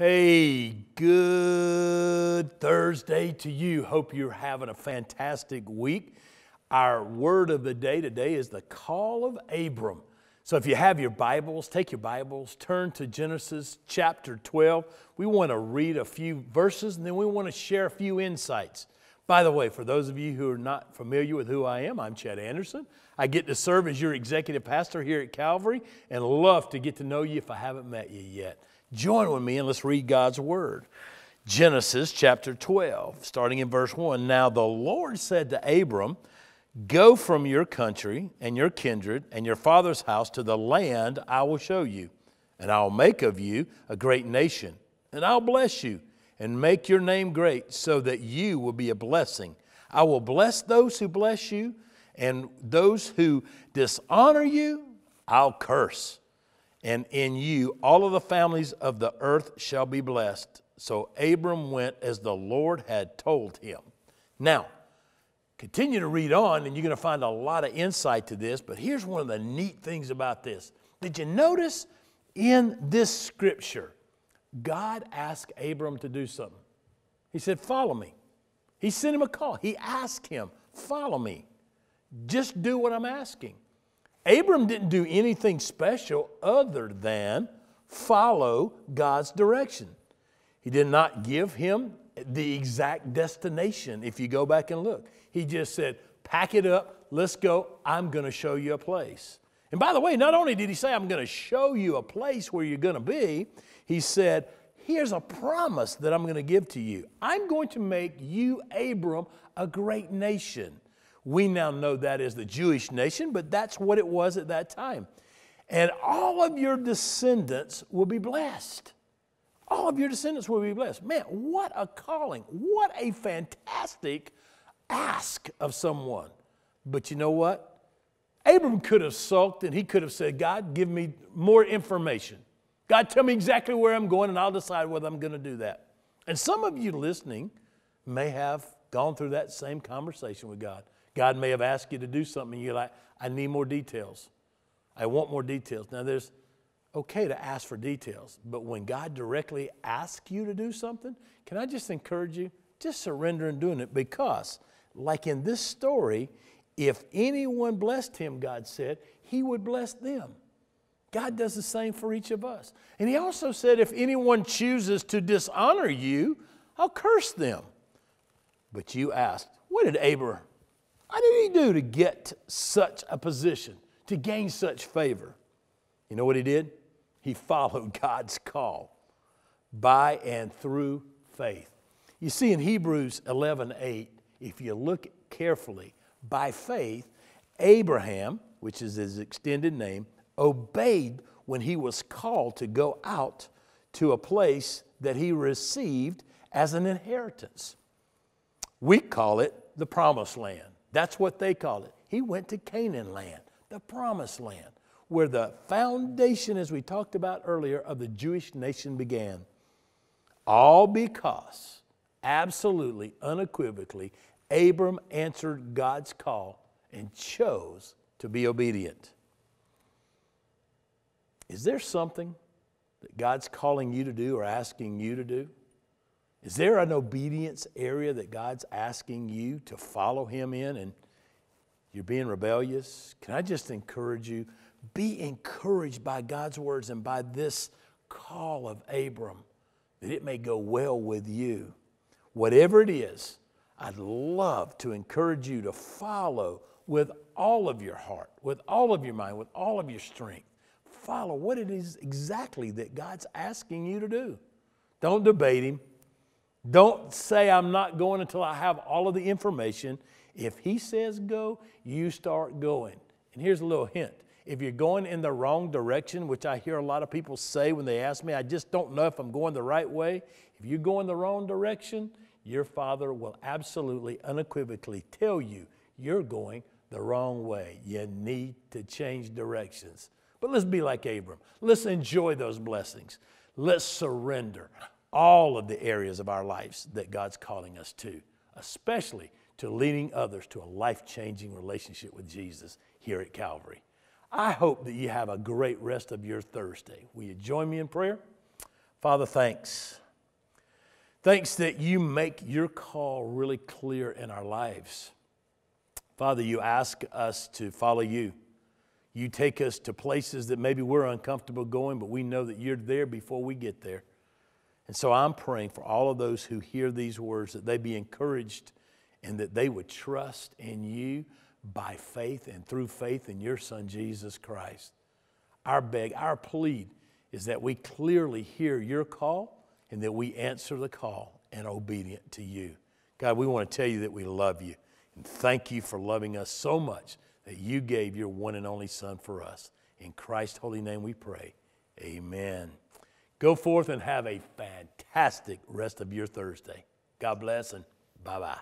Hey, good Thursday to you. Hope you're having a fantastic week. Our word of the day today is the call of Abram. So if you have your Bibles, take your Bibles, turn to Genesis chapter 12. We want to read a few verses and then we want to share a few insights. By the way, for those of you who are not familiar with who I am, I'm Chet Anderson. I get to serve as your executive pastor here at Calvary and love to get to know you if I haven't met you yet. Join with me and let's read God's word. Genesis chapter 12, starting in verse 1. Now the Lord said to Abram, Go from your country and your kindred and your father's house to the land I will show you, and I'll make of you a great nation, and I'll bless you and make your name great so that you will be a blessing. I will bless those who bless you, and those who dishonor you, I'll curse and in you all of the families of the earth shall be blessed. So Abram went as the Lord had told him. Now, continue to read on, and you're going to find a lot of insight to this, but here's one of the neat things about this. Did you notice in this scripture, God asked Abram to do something? He said, Follow me. He sent him a call. He asked him, Follow me. Just do what I'm asking. Abram didn't do anything special other than follow God's direction. He did not give him the exact destination if you go back and look. He just said, Pack it up, let's go, I'm going to show you a place. And by the way, not only did he say, I'm going to show you a place where you're going to be, he said, Here's a promise that I'm going to give to you. I'm going to make you, Abram, a great nation. We now know that as the Jewish nation, but that's what it was at that time. And all of your descendants will be blessed. All of your descendants will be blessed. Man, what a calling. What a fantastic ask of someone. But you know what? Abram could have sulked and he could have said, God, give me more information. God, tell me exactly where I'm going and I'll decide whether I'm going to do that. And some of you listening may have gone through that same conversation with God. God may have asked you to do something, and you're like, I need more details. I want more details. Now, there's okay to ask for details, but when God directly asks you to do something, can I just encourage you? Just surrender and doing it because, like in this story, if anyone blessed him, God said, he would bless them. God does the same for each of us. And he also said, if anyone chooses to dishonor you, I'll curse them. But you asked, what did Abraham what did he do to get such a position, to gain such favor? You know what he did? He followed God's call by and through faith. You see in Hebrews 11 8, if you look carefully, by faith, Abraham, which is his extended name, obeyed when he was called to go out to a place that he received as an inheritance. We call it the promised land. That's what they call it. He went to Canaan land, the promised land, where the foundation, as we talked about earlier, of the Jewish nation began. All because, absolutely, unequivocally, Abram answered God's call and chose to be obedient. Is there something that God's calling you to do or asking you to do? Is there an obedience area that God's asking you to follow Him in and you're being rebellious? Can I just encourage you? Be encouraged by God's words and by this call of Abram that it may go well with you. Whatever it is, I'd love to encourage you to follow with all of your heart, with all of your mind, with all of your strength. Follow what it is exactly that God's asking you to do. Don't debate Him. Don't say, I'm not going until I have all of the information. If he says go, you start going. And here's a little hint if you're going in the wrong direction, which I hear a lot of people say when they ask me, I just don't know if I'm going the right way. If you go in the wrong direction, your father will absolutely, unequivocally tell you you're going the wrong way. You need to change directions. But let's be like Abram. Let's enjoy those blessings. Let's surrender all of the areas of our lives that God's calling us to, especially to leading others to a life changing relationship with Jesus here at Calvary. I hope that you have a great rest of your Thursday. Will you join me in prayer? Father, thanks. Thanks that you make your call really clear in our lives. Father, you ask us to follow you. You take us to places that maybe we're uncomfortable going, but we know that you're there before we get there. And so I'm praying for all of those who hear these words that they be encouraged and that they would trust in you by faith and through faith in your Son, Jesus Christ. Our beg, our plead is that we clearly hear your call and that we answer the call and obedient to you. God, we want to tell you that we love you and thank you for loving us so much that you gave your one and only Son for us. In Christ's holy name we pray. Amen. Go forth and have a fantastic rest of your Thursday. God bless and bye bye.